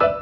you